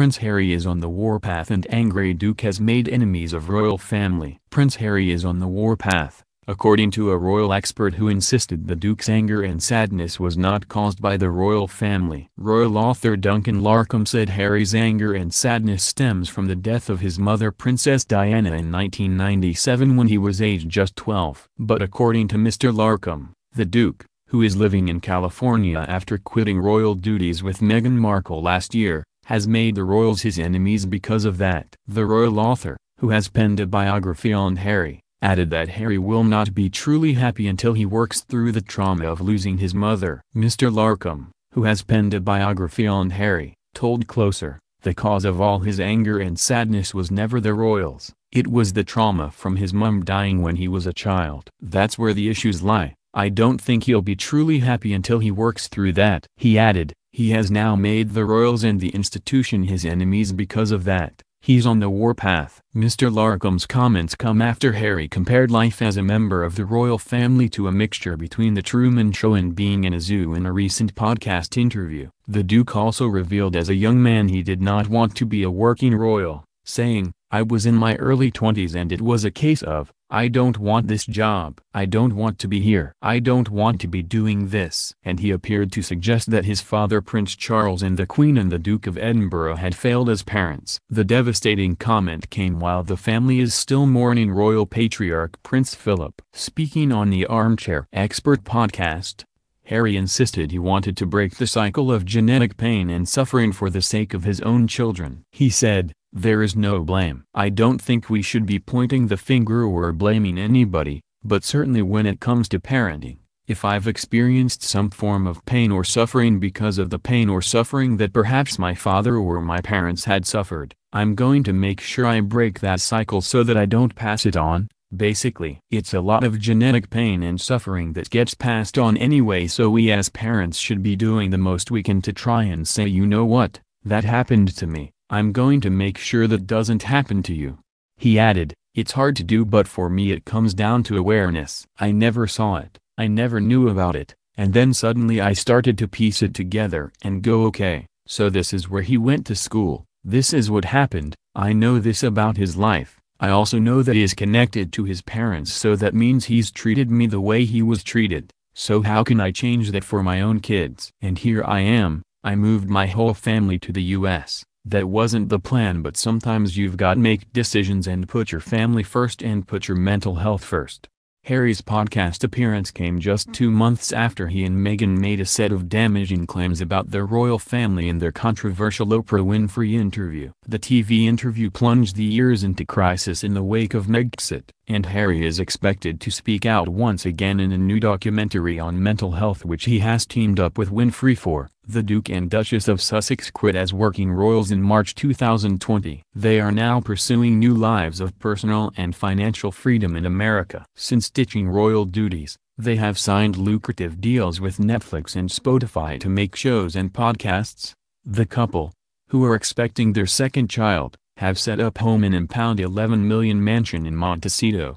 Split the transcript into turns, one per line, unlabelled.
Prince Harry is on the warpath and angry Duke has made enemies of royal family. Prince Harry is on the warpath, according to a royal expert who insisted the Duke's anger and sadness was not caused by the royal family. Royal author Duncan Larcombe said Harry's anger and sadness stems from the death of his mother Princess Diana in 1997 when he was aged just 12. But according to Mr. Larcombe, the Duke, who is living in California after quitting royal duties with Meghan Markle last year, has made the royals his enemies because of that. The royal author, who has penned a biography on Harry, added that Harry will not be truly happy until he works through the trauma of losing his mother. Mr. Larcombe, who has penned a biography on Harry, told Closer, the cause of all his anger and sadness was never the royals, it was the trauma from his mum dying when he was a child. That's where the issues lie. I don't think he'll be truly happy until he works through that. He added, he has now made the royals and the institution his enemies because of that. He's on the warpath. Mr. Larcombe's comments come after Harry compared life as a member of the royal family to a mixture between the Truman Show and being in a zoo in a recent podcast interview. The Duke also revealed as a young man he did not want to be a working royal, saying, I was in my early 20s and it was a case of, I don't want this job. I don't want to be here. I don't want to be doing this. And he appeared to suggest that his father Prince Charles and the Queen and the Duke of Edinburgh had failed as parents. The devastating comment came while the family is still mourning royal patriarch Prince Philip. Speaking on the Armchair Expert podcast, Harry insisted he wanted to break the cycle of genetic pain and suffering for the sake of his own children. He said, there is no blame. I don't think we should be pointing the finger or blaming anybody, but certainly when it comes to parenting, if I've experienced some form of pain or suffering because of the pain or suffering that perhaps my father or my parents had suffered, I'm going to make sure I break that cycle so that I don't pass it on. Basically, it's a lot of genetic pain and suffering that gets passed on anyway so we as parents should be doing the most we can to try and say you know what, that happened to me, I'm going to make sure that doesn't happen to you. He added, it's hard to do but for me it comes down to awareness. I never saw it, I never knew about it, and then suddenly I started to piece it together and go okay, so this is where he went to school, this is what happened, I know this about his life, I also know that he is connected to his parents so that means he's treated me the way he was treated, so how can I change that for my own kids? And here I am, I moved my whole family to the US. That wasn't the plan but sometimes you've got make decisions and put your family first and put your mental health first. Harry's podcast appearance came just two months after he and Meghan made a set of damaging claims about their royal family in their controversial Oprah Winfrey interview. The TV interview plunged the ears into crisis in the wake of Megxit, and Harry is expected to speak out once again in a new documentary on mental health which he has teamed up with Winfrey for. The Duke and Duchess of Sussex quit as working royals in March 2020. They are now pursuing new lives of personal and financial freedom in America. Since ditching royal duties, they have signed lucrative deals with Netflix and Spotify to make shows and podcasts. The couple, who are expecting their second child, have set up home in impound 11 million mansion in Montecito,